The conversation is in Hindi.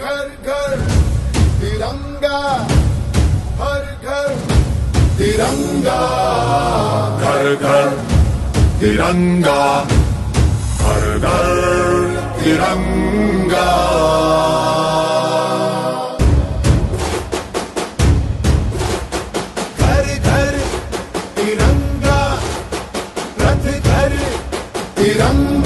घर घर तिरंगा। हर घर तिरंगा। घर घर तिरंगा। हर घर तिरंगा। घर घर तिरंगा। रथ घर तिरंगा।